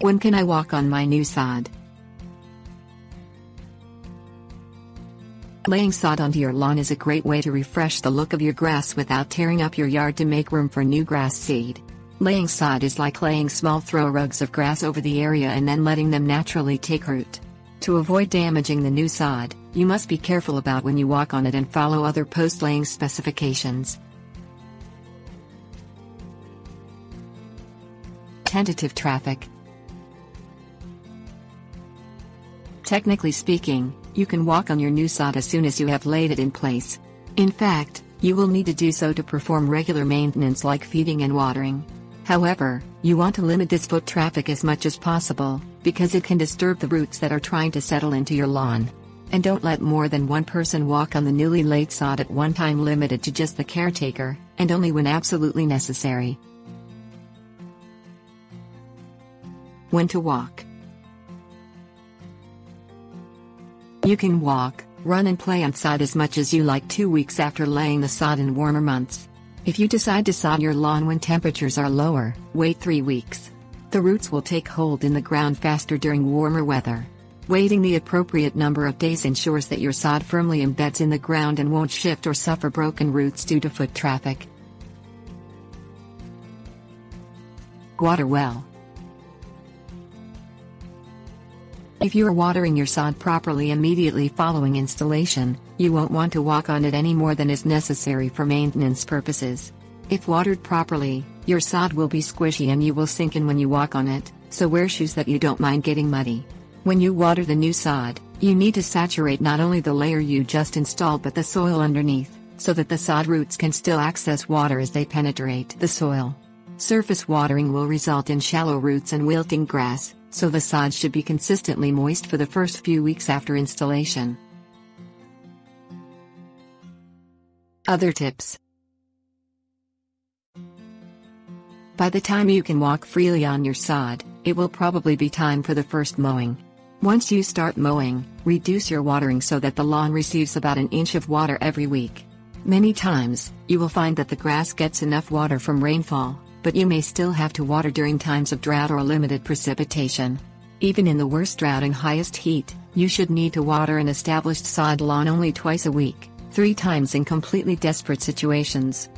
When can I walk on my new sod? Laying sod onto your lawn is a great way to refresh the look of your grass without tearing up your yard to make room for new grass seed. Laying sod is like laying small throw rugs of grass over the area and then letting them naturally take root. To avoid damaging the new sod, you must be careful about when you walk on it and follow other post laying specifications. Tentative traffic Technically speaking, you can walk on your new sod as soon as you have laid it in place. In fact, you will need to do so to perform regular maintenance like feeding and watering. However, you want to limit this foot traffic as much as possible, because it can disturb the roots that are trying to settle into your lawn. And don't let more than one person walk on the newly laid sod at one time limited to just the caretaker, and only when absolutely necessary. When to walk. You can walk, run and play outside as much as you like two weeks after laying the sod in warmer months. If you decide to sod your lawn when temperatures are lower, wait three weeks. The roots will take hold in the ground faster during warmer weather. Waiting the appropriate number of days ensures that your sod firmly embeds in the ground and won't shift or suffer broken roots due to foot traffic. Water well. If you are watering your sod properly immediately following installation, you won't want to walk on it any more than is necessary for maintenance purposes. If watered properly, your sod will be squishy and you will sink in when you walk on it, so wear shoes that you don't mind getting muddy. When you water the new sod, you need to saturate not only the layer you just installed but the soil underneath, so that the sod roots can still access water as they penetrate the soil. Surface watering will result in shallow roots and wilting grass, so the sod should be consistently moist for the first few weeks after installation. Other tips By the time you can walk freely on your sod, it will probably be time for the first mowing. Once you start mowing, reduce your watering so that the lawn receives about an inch of water every week. Many times, you will find that the grass gets enough water from rainfall, but you may still have to water during times of drought or limited precipitation. Even in the worst drought and highest heat, you should need to water an established sod lawn only twice a week, three times in completely desperate situations.